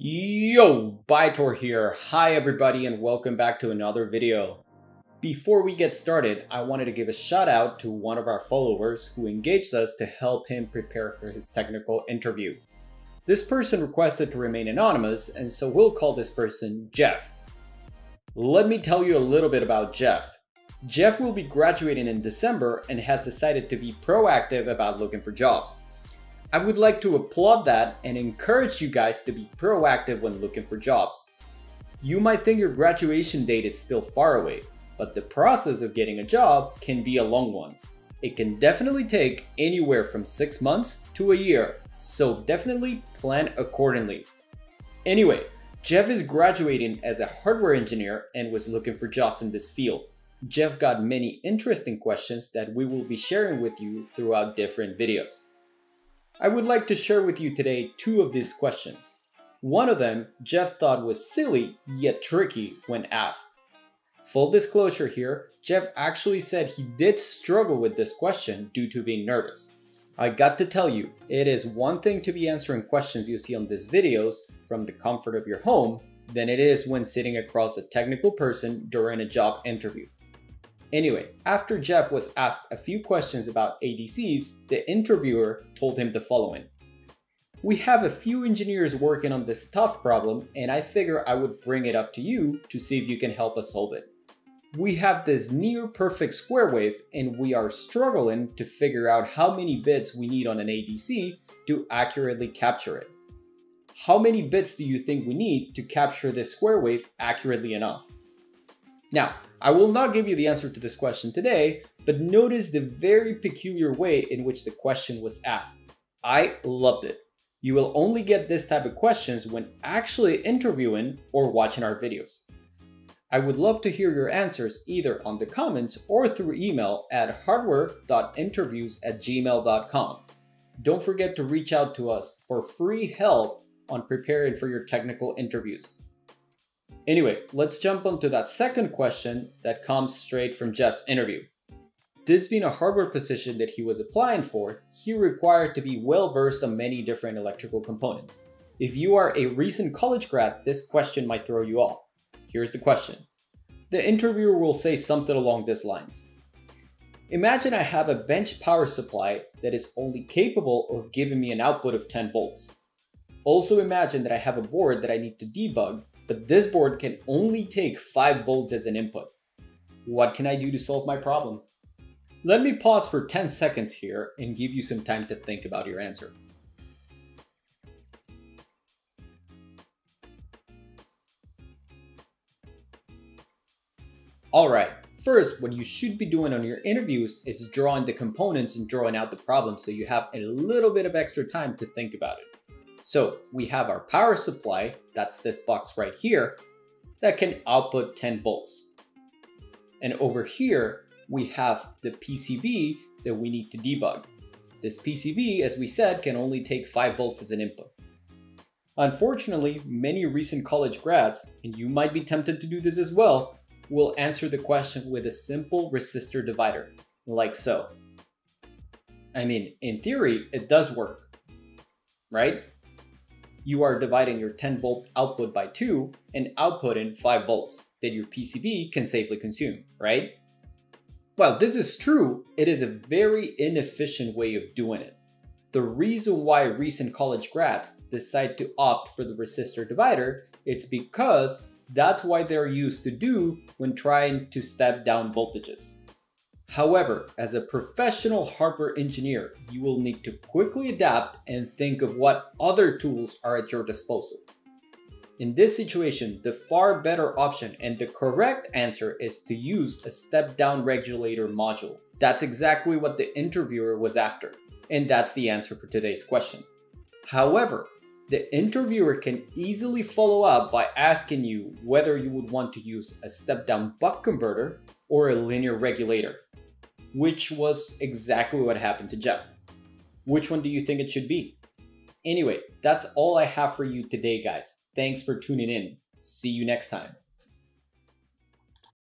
Yo, Bytor here. Hi everybody and welcome back to another video. Before we get started, I wanted to give a shout out to one of our followers who engaged us to help him prepare for his technical interview. This person requested to remain anonymous and so we'll call this person Jeff. Let me tell you a little bit about Jeff. Jeff will be graduating in December and has decided to be proactive about looking for jobs. I would like to applaud that and encourage you guys to be proactive when looking for jobs. You might think your graduation date is still far away, but the process of getting a job can be a long one. It can definitely take anywhere from 6 months to a year, so definitely plan accordingly. Anyway, Jeff is graduating as a hardware engineer and was looking for jobs in this field. Jeff got many interesting questions that we will be sharing with you throughout different videos. I would like to share with you today two of these questions. One of them Jeff thought was silly yet tricky when asked. Full disclosure here, Jeff actually said he did struggle with this question due to being nervous. I got to tell you, it is one thing to be answering questions you see on these videos from the comfort of your home than it is when sitting across a technical person during a job interview. Anyway, after Jeff was asked a few questions about ADCs, the interviewer told him the following. We have a few engineers working on this tough problem and I figure I would bring it up to you to see if you can help us solve it. We have this near perfect square wave and we are struggling to figure out how many bits we need on an ADC to accurately capture it. How many bits do you think we need to capture this square wave accurately enough? Now, I will not give you the answer to this question today, but notice the very peculiar way in which the question was asked. I loved it. You will only get this type of questions when actually interviewing or watching our videos. I would love to hear your answers either on the comments or through email at hardware.interviews at gmail.com. Don't forget to reach out to us for free help on preparing for your technical interviews. Anyway, let's jump onto that second question that comes straight from Jeff's interview. This being a hardware position that he was applying for, he required to be well versed on many different electrical components. If you are a recent college grad, this question might throw you off. Here's the question. The interviewer will say something along these lines. Imagine I have a bench power supply that is only capable of giving me an output of 10 volts. Also imagine that I have a board that I need to debug but this board can only take 5 volts as an input. What can I do to solve my problem? Let me pause for 10 seconds here and give you some time to think about your answer. Alright, first what you should be doing on your interviews is drawing the components and drawing out the problem so you have a little bit of extra time to think about it. So we have our power supply, that's this box right here, that can output 10 volts. And over here, we have the PCB that we need to debug. This PCB, as we said, can only take 5 volts as an input. Unfortunately, many recent college grads, and you might be tempted to do this as well, will answer the question with a simple resistor divider, like so. I mean, in theory, it does work, right? You are dividing your 10 volt output by 2 and outputting 5 volts that your PCB can safely consume, right? Well, this is true, it is a very inefficient way of doing it. The reason why recent college grads decide to opt for the resistor divider, it's because that's what they're used to do when trying to step down voltages. However, as a professional hardware engineer, you will need to quickly adapt and think of what other tools are at your disposal. In this situation, the far better option and the correct answer is to use a step-down regulator module. That's exactly what the interviewer was after, and that's the answer for today's question. However, the interviewer can easily follow up by asking you whether you would want to use a step-down buck converter or a linear regulator which was exactly what happened to Jeff. Which one do you think it should be? Anyway, that's all I have for you today, guys. Thanks for tuning in. See you next time.